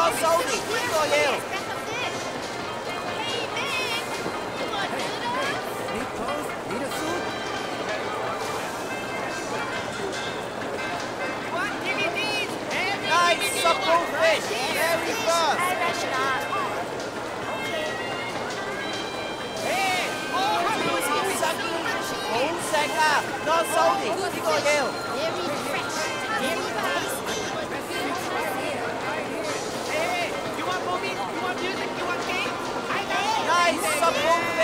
Nós só o destino olheu. Nice, supple fish, very fast. Ou seca, nós só o destino olheu.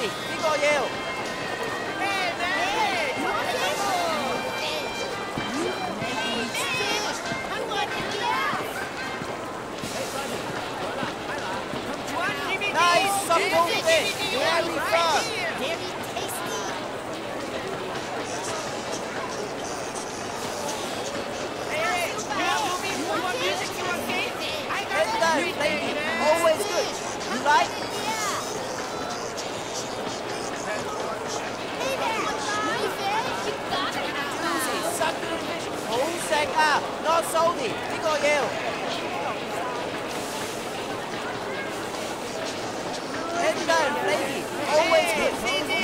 Nice these. supple Hey, fish. give me these Very right here. Very tasty. Hey, you want movies? You want music? You want games? I got. Always good. You like?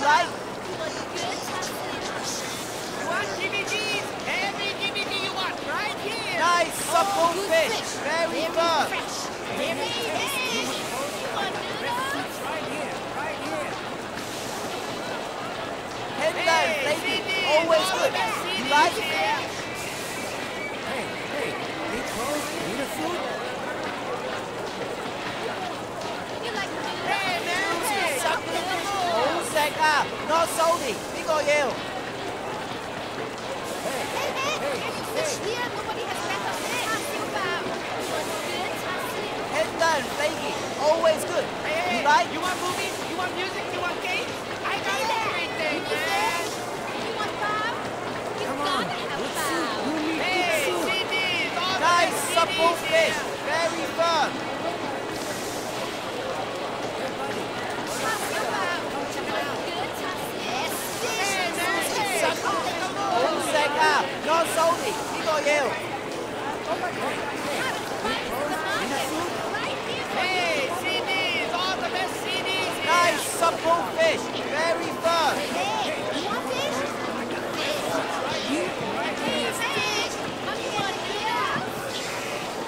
You like? You want DVDs? Every DVD you want, right here. Nice supple Good fish. fish. Very Very firm. fresh. Very. Want noodles? Right here, right here. Head down. Hey, Flaky. Always good. You like? here. Hey, hey, meatballs, need a soup? Nobody has better fish. Want good, tasty? Head down. Flaky. Always good. Hey, hey, You like? You want movies? You want music? You want games? I got everything, man. You want pop? You Come on, gotta have it's pop. soup. You need good Hey. CDs, Nice supple fish. Very firm. Hey, CDs, all the best CDs here. Nice supple fish. Very firm. Hey,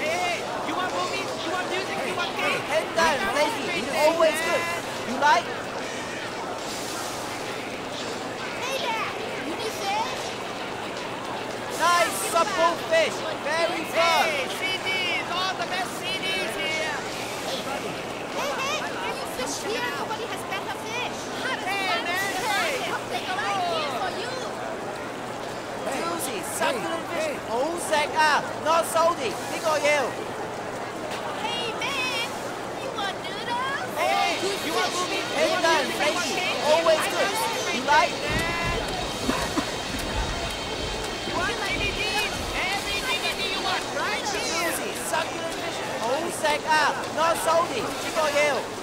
hey, you want movies? You want music? You want games? Head down. Always good. You like? Nice supple fish. Very fun. Hey, CDs. All the best CDs here. Hey, hey, hey. Can you fish here? Nobody has better fish. Hey, man. Hey. Take a ride here for you. Juicy, succulent fish. Oh, set up. Not salty. Big on you. Hey, man. You want noodles? Hey, you want movie? Hey, man, Fresh. Always good. You like? You? Want, right here. Juicy. Succulent fish. All